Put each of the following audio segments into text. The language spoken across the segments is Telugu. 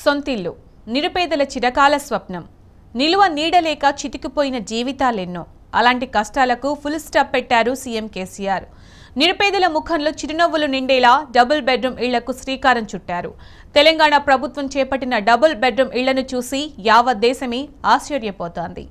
సొంతిల్లు నిరుపేదల చిరకాల స్వప్నం. నిలువ నీడలేక చితికిపోయిన జీవితాలెన్నో. అలాంటి కష్టాలకు ఫుల్ స్టాప్ పెట్టారు సీఎం కేసీఆర్. నిరుపేదల ముఖంలో చిరునవ్వులు నిండేలా డబుల్ బెడ్రూమ్ ఇళ్ళకు శ్రీకారం చుట్టారు. తెలంగాణ ప్రభుత్వం చేపట్టిన డబుల్ బెడ్రూమ్ ఇళ్ళను చూసి యావత్ దేశమే ఆశ్చర్యపోతోంది.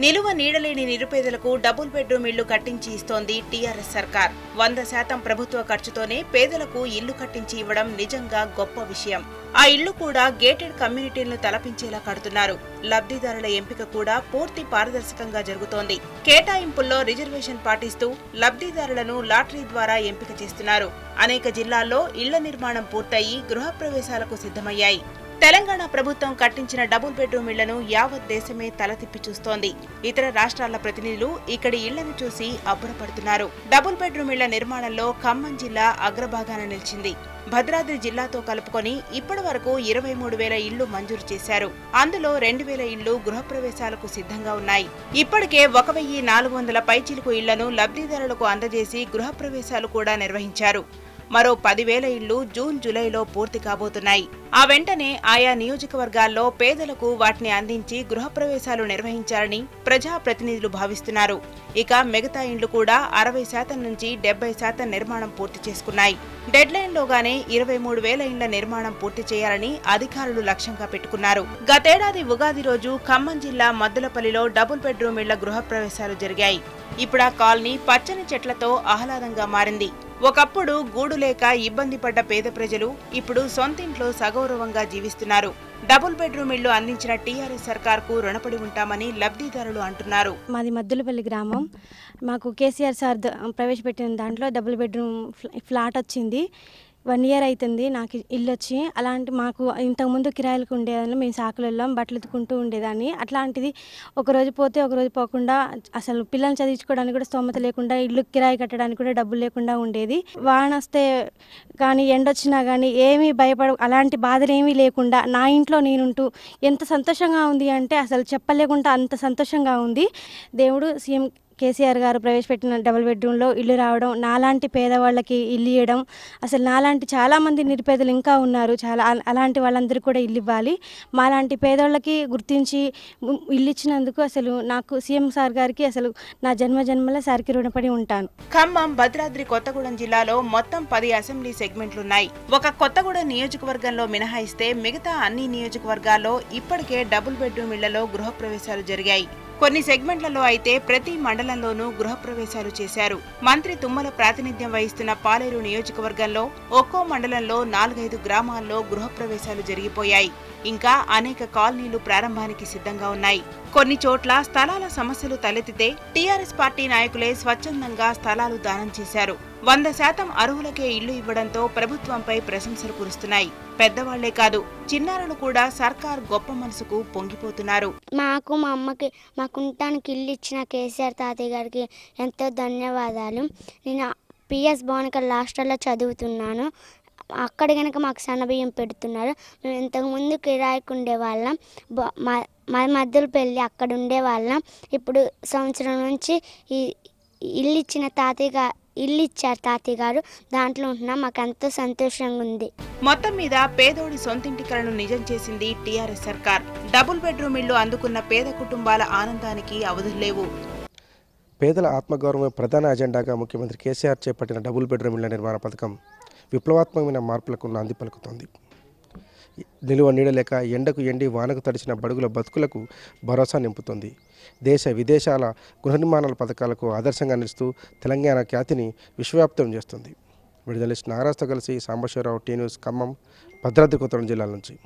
నిలువ నీడలేని నిరుపేదలకు డబుల్ బెడ్రూమ్ ఇళ్ళు కట్టించి ఇస్తోంది టీఆర్ఎస్ సర్కార్. వంద శాతం ప్రభుత్వ ఖర్చుతోనే పేదలకు ఇల్లు కట్టించి ఇవ్వడం నిజంగా గొప్ప విషయం. ఆ ఇళ్ళు కూడా గేటెడ్ కమ్యూనిటీలను తలపించేలా కడుతున్నారు. లబ్ధిదారుల ఎంపిక కూడా పూర్తి పారదర్శకంగా జరుగుతోంది. కేటాయింపుల్లో రిజర్వేషన్ పాటిస్తూ లబ్ధిదారులను లాటరీ ద్వారా ఎంపిక చేస్తున్నారు. అనేక జిల్లాల్లో ఇళ్ళ నిర్మాణం పూర్తయి గృహప్రవేశాలకు సిద్ధమయ్యాయి. తెలంగాణ ప్రభుత్వం కట్టించిన డబుల్ బెడ్రూమ్ ఇళ్ళను యావత్ దేశమే తల తిప్పి చూస్తోంది. ఇతర రాష్ట్రాల ప్రతినిధులు ఇక్కడి ఇళ్ళను చూసి అబ్బురపడుతున్నారు. డబుల్ బెడ్రూమ్ ఇళ్ళ నిర్మాణంలో ఖమ్మం జిల్లా అగ్రభాగాన నిలిచింది. భద్రాద్రి జిల్లాతో కలుపుకొని ఇప్పటి వరకు ఇరవై మూడు వేల ఇళ్ళు మంజూరు చేశారు. అందులో రెండు వేల ఇళ్ళు గృహప్రవేశాలకు సిద్ధంగా ఉన్నాయి. ఇప్పటికే ఒక వెయ్యి నాలుగు వందల పైచిలుకు ఇళ్ళను లబ్ధిదారులకు అందజేసి గృహప్రవేశాలు కూడా నిర్వహించారు. మరో పదివేల ఇళ్ళు జూన్ జూలైలో పూర్తి కాబోతున్నాయి. ఆ వెంటనే ఆయా నియోజకవర్గాల్లో పేదలకు వాటిని అందించి గృహప్రవేశాలు నిర్వహించాలని ప్రజాప్రతినిధులు భావిస్తున్నారు. ఇక మిగతా ఇండ్లు కూడా అరవై శాతం నుంచి డెబ్బై శాతం నిర్మాణం పూర్తి చేసుకున్నాయి. డెడ్లైన్లోగానే ఇరవై మూడు వేల ఇండ్ల నిర్మాణం పూర్తి చేయాలని అధికారులు లక్ష్యంగా పెట్టుకున్నారు. గతేడాది ఉగాది రోజు ఖమ్మం జిల్లా మద్దులపల్లిలో డబుల్ బెడ్రూమ్ ఇళ్ళ గృహప్రవేశాలు జరిగాయి. ఇప్పుడు ఆ కాలనీ పచ్చని చెట్లతో ఆహ్లాదంగా మారింది. ఒకప్పుడు గూడు లేక ఇబ్బంది పడ్డ పేద ప్రజలు ఇప్పుడు సొంతింట్లో సగౌరవంగా జీవిస్తున్నారు. డబుల్ బెడ్రూమ్ ఇళ్ళు అందించిన టీఆర్ఎస్ సర్కార్కు రుణపడి ఉంటామని లబ్ధిదారులు అంటున్నారు. మాది మద్దులపల్లి గ్రామం. మాకు కేసీఆర్ సార్ ప్రవేశపెట్టిన దాంట్లో డబుల్ బెడ్రూమ్ ఫ్లాట్ వచ్చింది. వన్ ఇయర్ అవుతుంది నాకు ఇల్లు వచ్చి అలాంటి మాకు ఇంతకుముందు కిరాయిలకు ఉండేదాన్ని మేము సాకులు వెళ్ళాం బట్టలు ఎత్తుకుంటూ ఉండేదాన్ని. అట్లాంటిది ఒక రోజు పోతే ఒక రోజు పోకుండా అసలు పిల్లల్ని చదివించుకోవడానికి కూడా స్తోమత లేకుండా ఇల్లు కిరాయి కట్టడానికి కూడా డబ్బులు లేకుండా ఉండేది. వాన వస్తే కానీ ఎండ వచ్చినా కానీ ఏమీ భయపడ అలాంటి బాధలు ఏమీ లేకుండా నా ఇంట్లో నేనుంటూ ఎంత సంతోషంగా ఉంది అంటే అసలు చెప్పలేకుండా అంత సంతోషంగా ఉంది. దేవుడు సీఎం కేసీఆర్ గారు ప్రవేశపెట్టిన డబుల్ బెడ్రూమ్లో ఇల్లు రావడం నాలాంటి పేదవాళ్ళకి ఇల్లు ఇవ్వడం అసలు నాలాంటి చాలామంది నిరుపేదలు ఇంకా ఉన్నారు. చాలా అలాంటి వాళ్ళందరికీ కూడా ఇల్లు ఇవ్వాలి. మాలాంటి పేదవాళ్ళకి గుర్తించి ఇల్లు ఇచ్చినందుకు అసలు నాకు సీఎం సార్ గారికి అసలు నా జన్మ జన్మల సార్కి రుణపడి ఉంటాను. ఖమ్మం భద్రాద్రి కొత్తగూడెం జిల్లాలో మొత్తం పది అసెంబ్లీ సెగ్మెంట్లున్నాయి. ఒక కొత్తగూడెం నియోజకవర్గంలో మినహాయిస్తే మిగతా అన్ని నియోజకవర్గాల్లో ఇప్పటికే డబుల్ బెడ్రూమ్ ఇళ్ళలో గృహప్రవేశాలు జరిగాయి. కొన్ని సెగ్మెంట్లలో అయితే ప్రతి మండలంలోనూ గృహప్రవేశాలు చేశారు. మంత్రి తుమ్మల ప్రాతినిధ్యం వహిస్తున్న పాలేరు నియోజకవర్గంలో ఒక్కో మండలంలో నాలుగైదు గ్రామాల్లో గృహప్రవేశాలు జరిగిపోయాయి. ఇంకా అనేక కాలనీలు ప్రారంభానికి సిద్ధంగా ఉన్నాయి. కొన్ని చోట్ల స్థలాల సమస్యలు తలెత్తితే టీఆర్ఎస్ పార్టీ నాయకులే స్వచ్ఛందంగా స్థలాలు దానం చేశారు. వంద శాతం అర్హులకే ఇల్లు ఇవ్వడంతో ప్రభుత్వంపై ప్రశంసలు కురుస్తున్నాయి. పెద్దవాళ్ళే కాదు చిన్నారులు కూడా సర్కార్ గొప్ప మనసుకు పొంగిపోతున్నారు. మాకు మా అమ్మకి మా కుంటానికి ఇల్లు ఇచ్చిన కేసీఆర్ తాతయ్య గారికి ఎంతో ధన్యవాదాలు. నేను పిఎస్ భవనిక హాస్టల్లో చదువుతున్నాను. అక్కడ కనుక మాకు సన్నబియ్యం పెడుతున్నారు. మేము ఇంతకుముందు కిరాయికి ఉండేవాళ్ళం. మా మా మధ్యలో పెళ్ళి అక్కడ ఉండేవాళ్ళం. ఇప్పుడు సంవత్సరం నుంచి ఈ ఇల్లు ఇచ్చిన తాతయ్య ఇల్లు ఇచ్చారు తాతయ్య గారు దాంట్లో ఉంటున్నాం. మాకు ఎంతో సంతోషంగా ఉంది మొత్తం మీద పేదోడి సొంతింటి కలను నిజం చేసింది టీఆర్ఎస్ సర్కార్. డబుల్ బెడ్రూమ్ ఇళ్ళు అందుకున్న పేద కుటుంబాల ఆనందానికి అవధుల్లేవు పేదల ఆత్మగౌరవం ప్రధాన అజెండాగా ముఖ్యమంత్రి కేసీఆర్ చేపట్టిన డబుల్ బెడ్రూమ్ ఇళ్ళ నిర్మాణ పథకం విప్లవాత్మకమైన మార్పులకు నాంది పలుకుతోంది నిలువ నీడలేక ఎండకు ఎండి వానకు తడిచిన బడుగుల బతుకులకు భరోసా నింపుతుంది. దేశ విదేశాల గృహ నిర్మాణాల పథకాలకు ఆదర్శంగా నిలుస్తూ తెలంగాణ ఖ్యాతిని విశ్వవ్యాప్తం చేస్తుంది. విడుదల నాగరాజుతో కలిసి సాంబశివరావు టీ న్యూస్ ఖమ్మం భద్రాద్రి కొత్తగూడెం జిల్లాల నుంచి.